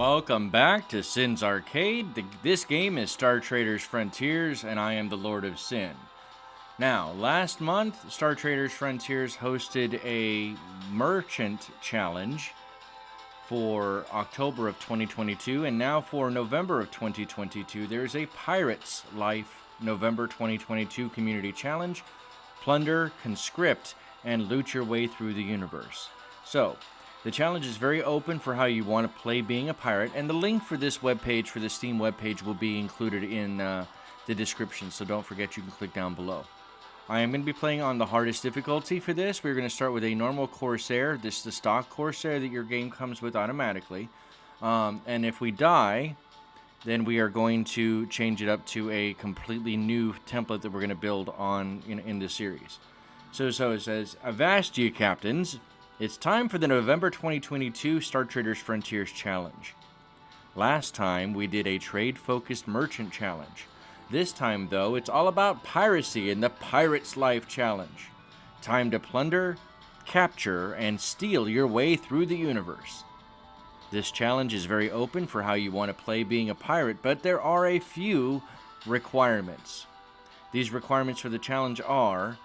Welcome back to Syn's Arcade. The, this game is Star Traders Frontiers, and I am the Lord of Syn. Now, last month, Star Traders Frontiers hosted a merchant challenge for October of 2022, and now for November of 2022, there's a Pirates Life November 2022 Community Challenge. Plunder, conscript, and loot your way through the universe. So, the challenge is very open for how you want to play being a pirate, and the link for this webpage, for the Steam webpage, will be included in uh, the description, so don't forget you can click down below. I am going to be playing on the hardest difficulty for this. We're going to start with a normal Corsair. This is the stock Corsair that your game comes with automatically. Um, and if we die, then we are going to change it up to a completely new template that we're going to build on in, in this series. So, so it says, Avast ye captains, it's time for the November 2022 Star Traders Frontiers Challenge. Last time, we did a trade-focused merchant challenge. This time, though, it's all about piracy in the Pirate's Life Challenge. Time to plunder, capture, and steal your way through the universe. This challenge is very open for how you want to play being a pirate, but there are a few requirements. These requirements for the challenge are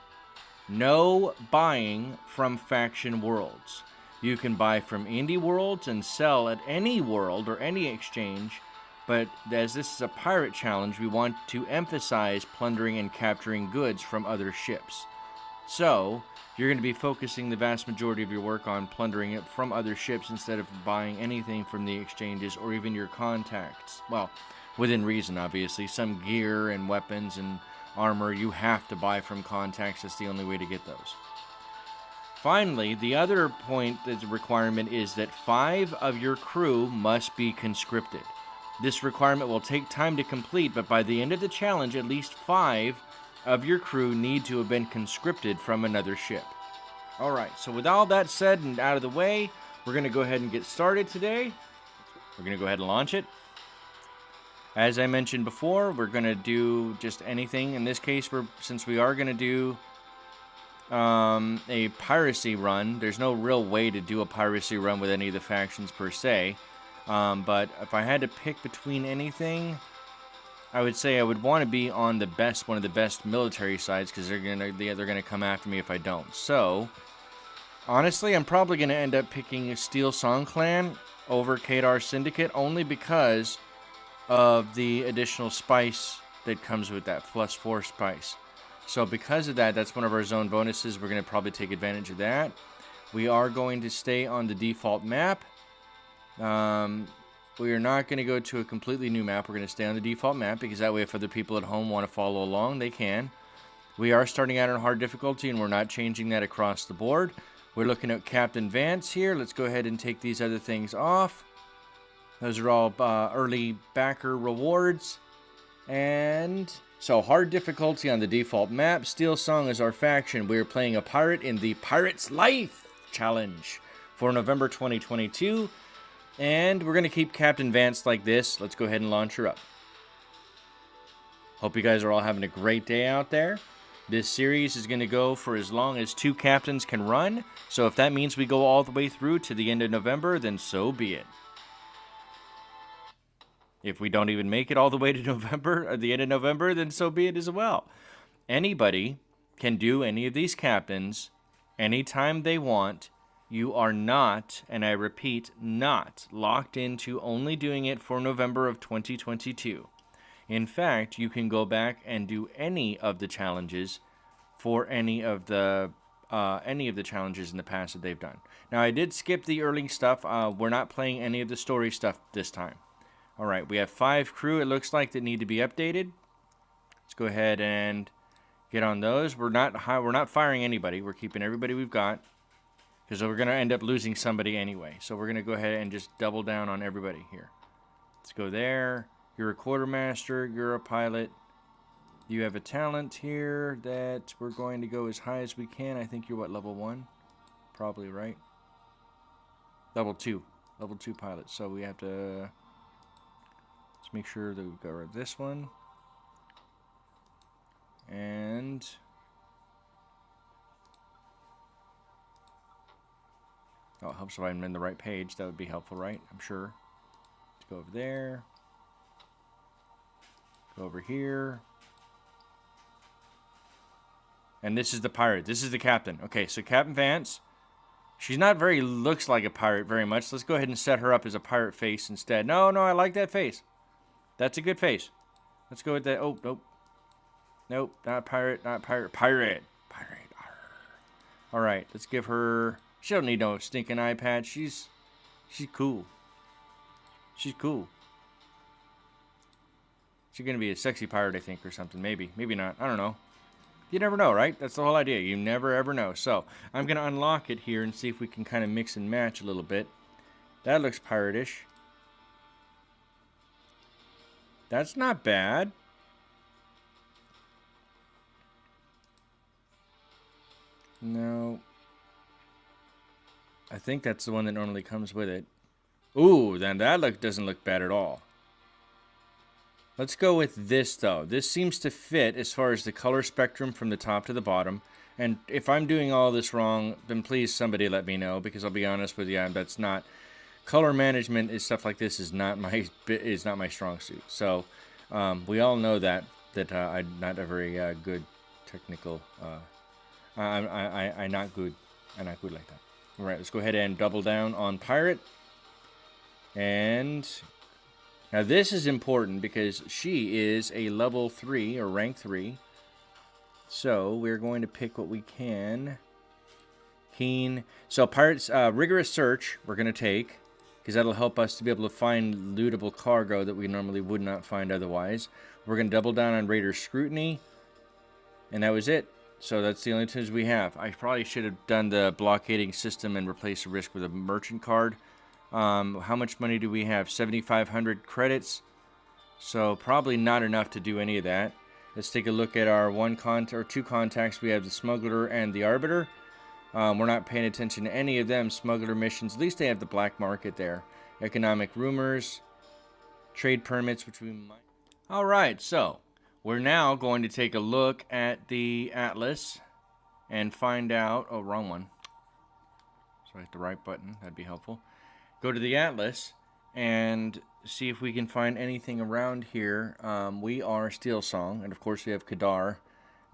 no buying from faction worlds. You can buy from indie worlds and sell at any world or any exchange, but as this is a pirate challenge, we want to emphasize plundering and capturing goods from other ships. So, you're going to be focusing the vast majority of your work on plundering it from other ships instead of buying anything from the exchanges or even your contacts. Well, within reason, obviously. Some gear and weapons and armor you have to buy from contacts. That's the only way to get those. Finally, the other point that's a requirement is that five of your crew must be conscripted. This requirement will take time to complete, but by the end of the challenge, at least five of your crew need to have been conscripted from another ship. Alright, so with all that said and out of the way, we're going to go ahead and get started today. We're going to go ahead and launch it. As I mentioned before, we're going to do just anything. In this case, we're since we are going to do um, a piracy run, there's no real way to do a piracy run with any of the factions per se. Um, but if I had to pick between anything, I would say I would want to be on the best, one of the best military sides, because they're gonna they're gonna come after me if I don't. So, honestly, I'm probably gonna end up picking Steel Song Clan over Kadar Syndicate only because of the additional spice that comes with that plus four spice. So because of that, that's one of our zone bonuses. We're going to probably take advantage of that. We are going to stay on the default map. Um, we are not going to go to a completely new map. We're going to stay on the default map because that way if other people at home want to follow along, they can. We are starting out on hard difficulty and we're not changing that across the board. We're looking at Captain Vance here. Let's go ahead and take these other things off. Those are all uh, early backer rewards. And so hard difficulty on the default map. Steel Song is our faction. We are playing a pirate in the Pirate's Life Challenge for November 2022. And we're going to keep Captain Vance like this. Let's go ahead and launch her up. Hope you guys are all having a great day out there. This series is going to go for as long as two captains can run. So if that means we go all the way through to the end of November, then so be it. If we don't even make it all the way to November, or the end of November, then so be it as well. Anybody can do any of these captains anytime they want. You are not, and I repeat, not locked into only doing it for November of 2022. In fact, you can go back and do any of the challenges for any of the uh, any of the challenges in the past that they've done. Now, I did skip the early stuff. Uh, we're not playing any of the story stuff this time. All right, we have five crew, it looks like, that need to be updated. Let's go ahead and get on those. We're not high, we're not firing anybody. We're keeping everybody we've got because we're going to end up losing somebody anyway. So we're going to go ahead and just double down on everybody here. Let's go there. You're a quartermaster. You're a pilot. You have a talent here that we're going to go as high as we can. I think you're what, level one? Probably, right? Level two. Level two pilot. So we have to Let's make sure that we've got rid of this one. And oh, it helps if I'm in the right page. That would be helpful, right? I'm sure. To go over there. Go over here. And this is the pirate. This is the captain. Okay, so Captain Vance. She's not very, looks like a pirate very much. Let's go ahead and set her up as a pirate face instead. No, no, I like that face. That's a good face. Let's go with that. Oh, nope. Nope, not pirate, not pirate. Pirate. Pirate. All right, let's give her... She don't need no stinking eye patch. She's... She's cool. She's cool. She's to be a sexy pirate, I think, or something. Maybe. Maybe not. I don't know. You never know, right? That's the whole idea. You never, ever know. So, I'm to unlock it here and see if we can kind of mix and match a little bit. That looks piratish. That's not bad. No. I think that's the one that normally comes with it. Ooh, then that look doesn't look bad at all. Let's go with this, though. This seems to fit as far as the color spectrum from the top to the bottom. And if I'm doing all this wrong, then please somebody let me know, because I'll be honest with you, that's not... Color management is stuff like this is not my is not my strong suit. So um, we all know that that uh, I'm not a very uh, good technical uh, I, I, I, not good. I'm not good like that. All right, let's go ahead and double down on Pirate. And now this is important because she is a level 3 or rank 3. So we're going to pick what we can. Keen. So Pirate's uh, Rigorous Search we're going to take because that'll help us to be able to find lootable cargo that we normally would not find otherwise. We're going to double down on Raider Scrutiny. And that was it. So that's the only tools we have. I probably should have done the blockading system and replaced the risk with a merchant card. Um, how much money do we have? 7,500 credits. So probably not enough to do any of that. Let's take a look at our one con or two contacts. We have the smuggler and the arbiter. Um, we're not paying attention to any of them. Smuggler missions. At least they have the black market there. Economic rumors. Trade permits, which we might. All right, so we're now going to take a look at the atlas and find out, oh, wrong one. So I hit the right button, that'd be helpful. Go to the atlas and see if we can find anything around here. Um, we are Steel Song, and of course we have Kadar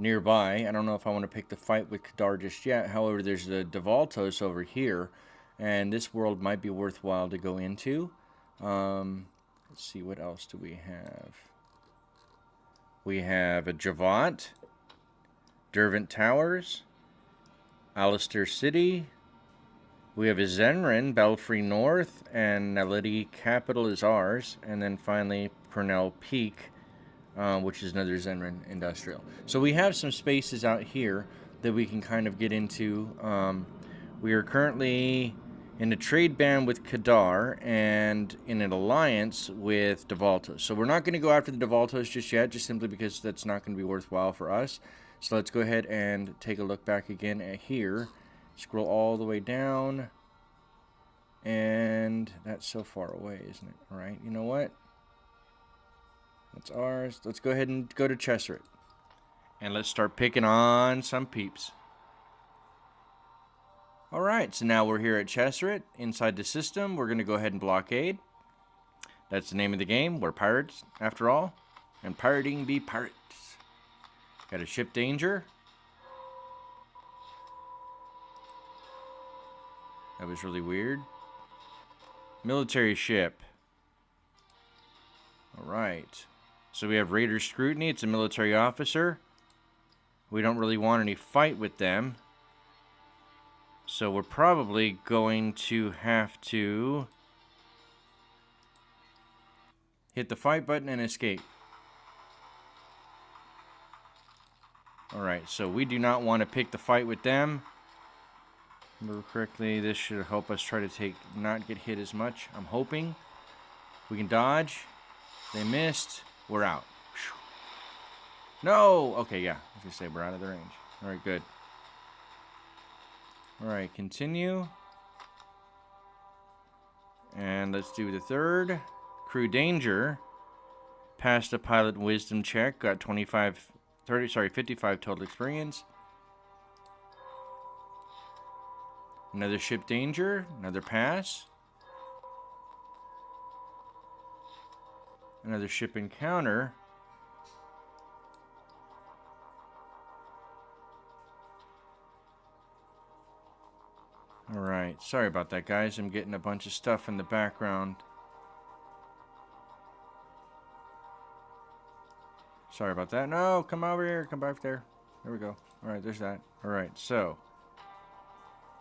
nearby. I don't know if I want to pick the fight with Kadar just yet. However, there's the Devaltos over here, and this world might be worthwhile to go into. Um, let's see, what else do we have? We have a Javant, Dervent Towers, Alistair City. We have a Zenrin, Belfry North, and Nality Capital is ours. And then finally, Purnell Peak, uh, which is another Zenrin Industrial. So we have some spaces out here that we can kind of get into. Um, we are currently in a trade ban with Kadar and in an alliance with Devaltos. So we're not going to go after the Devaltos just yet, just simply because that's not going to be worthwhile for us. So let's go ahead and take a look back again at here. Scroll all the way down. And that's so far away, isn't it? All right, you know what? That's ours. Let's go ahead and go to Cheseret. And let's start picking on some peeps. Alright, so now we're here at Cheseret, inside the system. We're going to go ahead and blockade. That's the name of the game. We're pirates, after all. And pirating be pirates. Got a ship danger. That was really weird. Military ship. Alright. So we have Raider Scrutiny. It's a military officer. We don't really want any fight with them. So we're probably going to have to hit the fight button and escape. Alright, so we do not want to pick the fight with them. Remember correctly, this should help us try to take not get hit as much. I'm hoping. We can dodge. They missed. We're out. No! Okay, yeah. I was going to say we're out of the range. Alright, good. Alright, continue. And let's do the third. Crew Danger. Passed a pilot wisdom check. Got 25, 30, sorry, 55 total experience. Another ship danger. Another pass. Another ship encounter. Alright, sorry about that, guys. I'm getting a bunch of stuff in the background. Sorry about that. No, come over here. Come back there. There we go. Alright, there's that. Alright, so.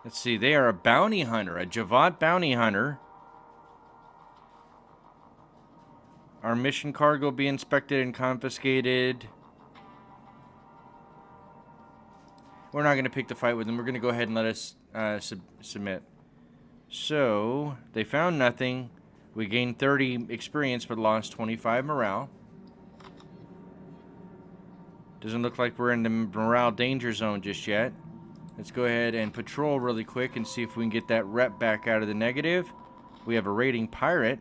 Let's see. They are a bounty hunter. A Javad bounty hunter. Our mission cargo be inspected and confiscated. We're not going to pick the fight with them. We're going to go ahead and let us uh, sub submit. So, they found nothing. We gained 30 experience but lost 25 morale. Doesn't look like we're in the morale danger zone just yet. Let's go ahead and patrol really quick and see if we can get that rep back out of the negative. We have a raiding pirate.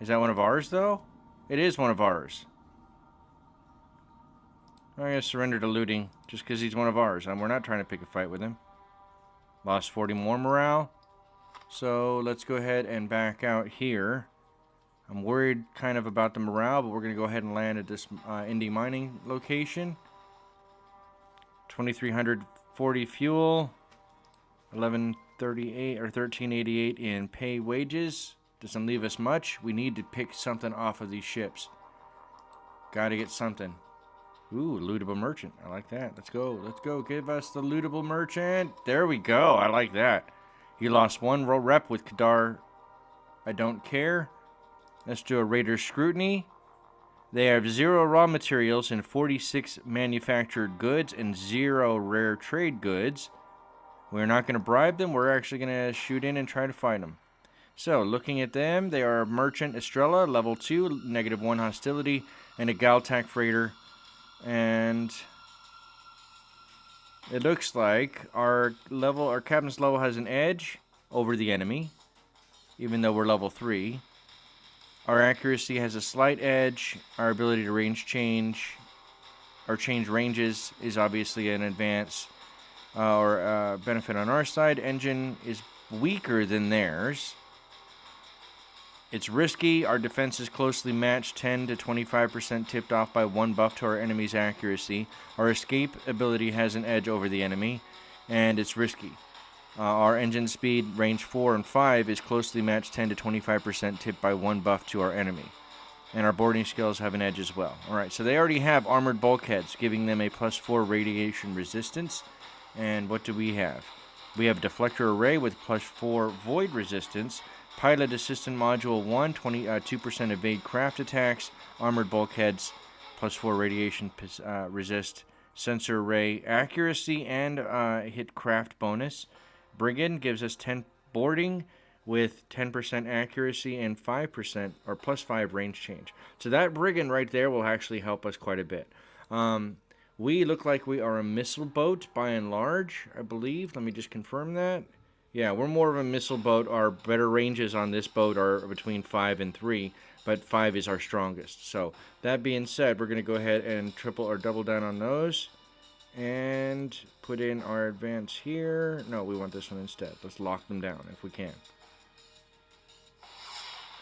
Is that one of ours, though? It is one of ours. I'm going to surrender to looting just because he's one of ours. And we're not trying to pick a fight with him. Lost 40 more morale. So let's go ahead and back out here. I'm worried kind of about the morale, but we're going to go ahead and land at this uh, indie mining location. 2340 fuel. 1138 or 1388 in pay wages. Doesn't leave us much. We need to pick something off of these ships. Gotta get something. Ooh, lootable merchant. I like that. Let's go. Let's go. Give us the lootable merchant. There we go. I like that. He lost one row rep with Kadar. I don't care. Let's do a Raider scrutiny. They have zero raw materials and 46 manufactured goods and zero rare trade goods. We're not going to bribe them. We're actually going to shoot in and try to find them. So, looking at them, they are Merchant Estrella, level 2, negative 1 hostility, and a Galtac freighter. And it looks like our level, our captain's level has an edge over the enemy, even though we're level 3. Our accuracy has a slight edge. Our ability to range change or change ranges is obviously an advance uh, or uh, benefit on our side. Engine is weaker than theirs. It's risky. Our defense is closely matched, 10 to 25% tipped off by one buff to our enemy's accuracy. Our escape ability has an edge over the enemy, and it's risky. Uh, our engine speed, range 4 and 5, is closely matched 10 to 25% tipped by one buff to our enemy. And our boarding skills have an edge as well. Alright, so they already have armored bulkheads, giving them a plus 4 radiation resistance. And what do we have? We have deflector array with plus 4 void resistance, pilot assistant module 1, 20, uh, 2% evade craft attacks, armored bulkheads, plus 4 radiation uh, resist, sensor array accuracy, and uh, hit craft bonus. Brigand gives us 10 boarding with 10% accuracy and 5% or plus 5 range change. So that Brigand right there will actually help us quite a bit. Um, we look like we are a missile boat by and large, I believe. Let me just confirm that. Yeah, we're more of a missile boat. Our better ranges on this boat are between 5 and 3, but 5 is our strongest. So, that being said, we're going to go ahead and triple or double down on those. And put in our advance here. No, we want this one instead. Let's lock them down if we can.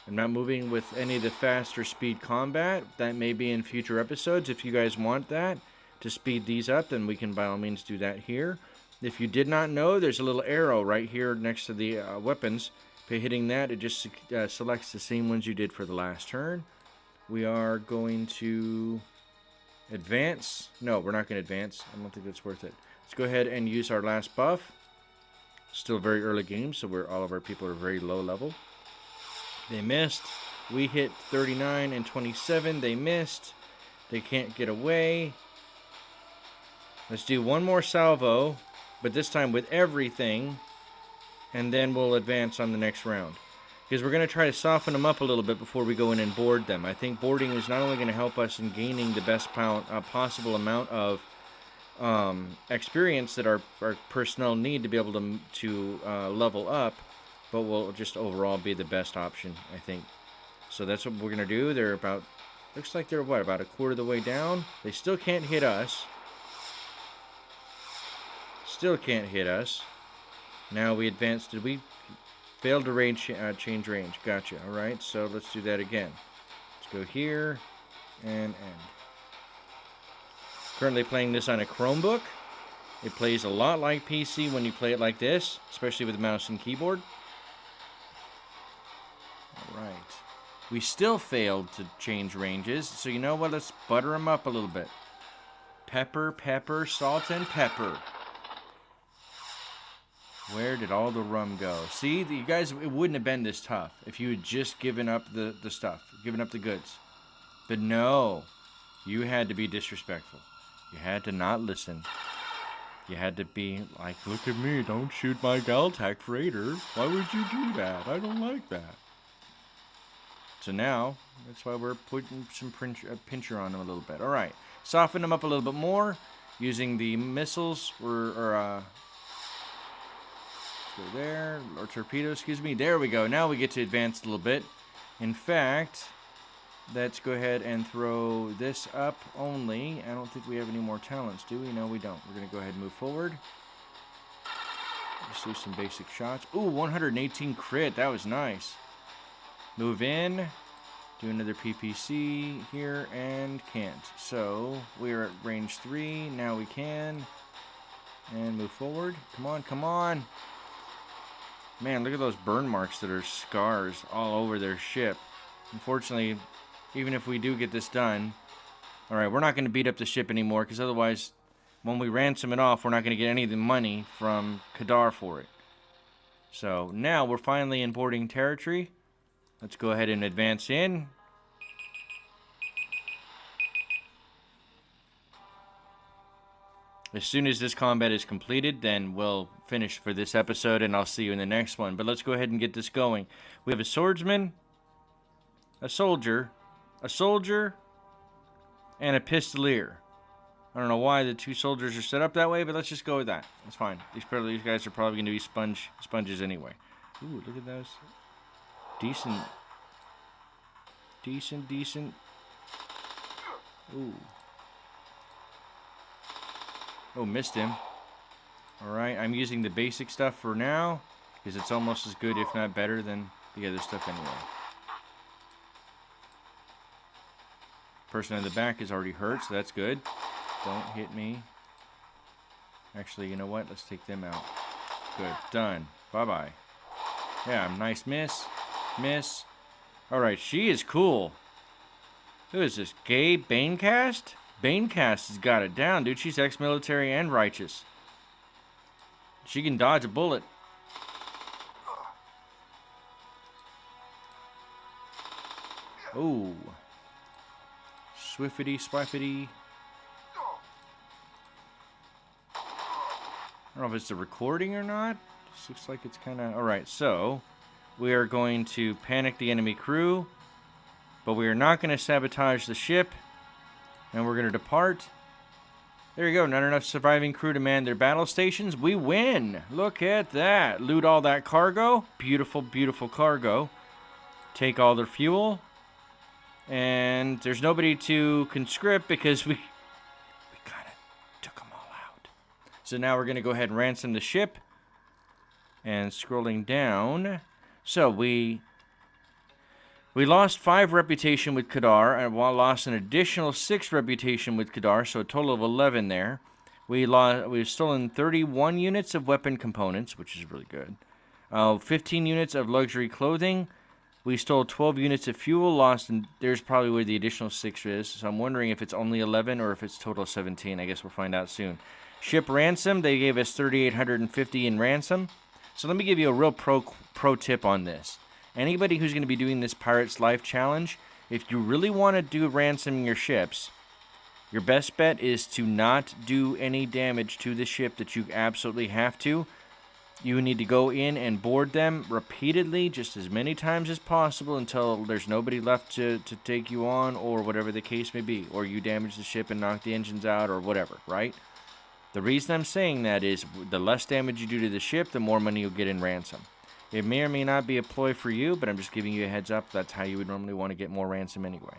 I'm not moving with any of the faster speed combat. That may be in future episodes. If you guys want that to speed these up, then we can by all means do that here. If you did not know, there's a little arrow right here next to the uh, weapons. By hitting that, it just uh, selects the same ones you did for the last turn. We are going to advance. No, we're not going to advance. I don't think that's worth it. Let's go ahead and use our last buff. Still very early game, so we're, all of our people are very low level. They missed. We hit 39 and 27. They missed. They can't get away. Let's do one more salvo, but this time with everything, and then we'll advance on the next round. Because we're going to try to soften them up a little bit before we go in and board them. I think boarding is not only going to help us in gaining the best uh, possible amount of um, experience that our, our personnel need to be able to, to uh, level up, but will just overall be the best option, I think. So that's what we're going to do. They're about, looks like they're what, about a quarter of the way down? They still can't hit us. Still can't hit us. Now we advance. Did we fail to range uh, change range? Gotcha. All right, so let's do that again. Let's go here and end. Currently playing this on a Chromebook. It plays a lot like PC when you play it like this, especially with mouse and keyboard. Alright. We still failed to change ranges, so you know what? Let's butter them up a little bit. Pepper, pepper, salt, and pepper. Where did all the rum go? See, you guys, it wouldn't have been this tough if you had just given up the, the stuff, given up the goods. But no, you had to be disrespectful. You had to not listen. You had to be like, look at me, don't shoot my Galtac freighter. Why would you do that? I don't like that. So now, that's why we're putting some pincher, pincher on them a little bit. All right, soften them up a little bit more using the missiles or, or uh, go there, or torpedo, excuse me. There we go. Now we get to advance a little bit. In fact, let's go ahead and throw this up only. I don't think we have any more talents, do we? No, we don't. We're going to go ahead and move forward. Let's do some basic shots. Ooh, 118 crit. That was nice. Move in. Do another PPC here and can't. So, we're at range 3. Now we can. And move forward. Come on, come on. Man, look at those burn marks that are scars all over their ship. Unfortunately, even if we do get this done, alright, we're not going to beat up the ship anymore, because otherwise, when we ransom it off, we're not going to get any of the money from Kadar for it. So, now we're finally in boarding territory. Let's go ahead and advance in. As soon as this combat is completed, then we'll finish for this episode and I'll see you in the next one. But let's go ahead and get this going. We have a swordsman, a soldier, a soldier, and a pistolier. I don't know why the two soldiers are set up that way, but let's just go with that. That's fine. These, probably, these guys are probably going to be sponge sponges anyway. Ooh, look at those. Decent. Decent, decent. Ooh. Oh, missed him. Alright, I'm using the basic stuff for now, because it's almost as good, if not better, than the other stuff anyway. Person in the back is already hurt, so that's good. Don't hit me. Actually, you know what? Let's take them out. Good. Done. Bye-bye. Yeah, I'm nice miss. Miss. Alright, she is cool. Who is this? Gay Banecast? Banecast has got it down, dude. She's ex-military and righteous. She can dodge a bullet. Oh. Swiftity, swiftity. I don't know if it's a recording or not. This looks like it's kind of... Alright, so... We are going to panic the enemy crew. But we are not going to sabotage the ship. And we're going to depart. There you go. Not enough surviving crew to man their battle stations. We win. Look at that. Loot all that cargo. Beautiful, beautiful cargo. Take all their fuel. And there's nobody to conscript because we, we kind of took them all out. So now we're going to go ahead and ransom the ship. And scrolling down. So we we lost 5 reputation with Kadar, and lost an additional 6 reputation with Kadar, so a total of 11 there. We lost, we've stolen 31 units of weapon components, which is really good. Uh, 15 units of luxury clothing. We stole 12 units of fuel, lost, and there's probably where the additional 6 is. So I'm wondering if it's only 11 or if it's total 17. I guess we'll find out soon. Ship ransom, they gave us 3,850 in ransom. So let me give you a real pro, pro tip on this anybody who's going to be doing this Pirate's Life challenge, if you really want to do ransoming your ships, your best bet is to not do any damage to the ship that you absolutely have to. You need to go in and board them repeatedly, just as many times as possible until there's nobody left to, to take you on, or whatever the case may be. Or you damage the ship and knock the engines out, or whatever, right? The reason I'm saying that is the less damage you do to the ship, the more money you'll get in ransom. It may or may not be a ploy for you, but I'm just giving you a heads up. That's how you would normally want to get more ransom anyway.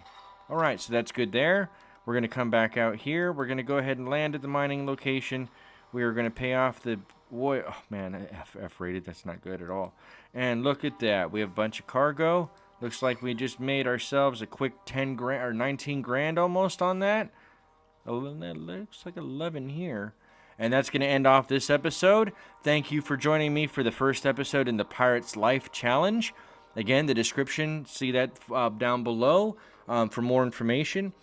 Alright, so that's good there. We're going to come back out here. We're going to go ahead and land at the mining location. We are going to pay off the... Oh man, F, F rated. That's not good at all. And look at that. We have a bunch of cargo. Looks like we just made ourselves a quick 10 grand or 19 grand almost on that. Oh that looks like 11 here. And that's going to end off this episode. Thank you for joining me for the first episode in the Pirate's Life Challenge. Again, the description, see that uh, down below um, for more information.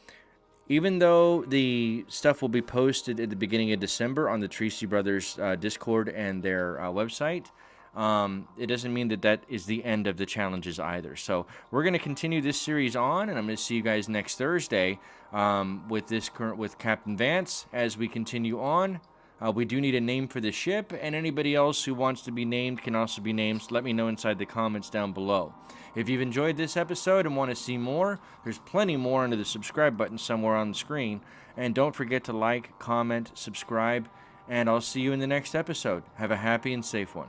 Even though the stuff will be posted at the beginning of December on the Trese Brothers uh, Discord and their uh, website, um, it doesn't mean that that is the end of the challenges either. So we're going to continue this series on, and I'm going to see you guys next Thursday um, with this current with Captain Vance as we continue on. Uh, we do need a name for the ship, and anybody else who wants to be named can also be named. So let me know inside the comments down below. If you've enjoyed this episode and want to see more, there's plenty more under the subscribe button somewhere on the screen. And don't forget to like, comment, subscribe, and I'll see you in the next episode. Have a happy and safe one.